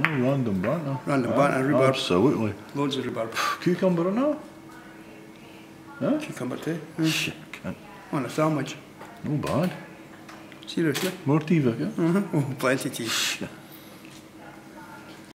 random banter. Random banter, rhubarb. Absolutely. Loads of rhubarb. Cucumber or no? Huh? Cucumber too. Shit, can't. On a sandwich. No bad. Seriously. More tea, Vicar. Uh-huh. Mm-hmm. Oh, plenty tea. Shit.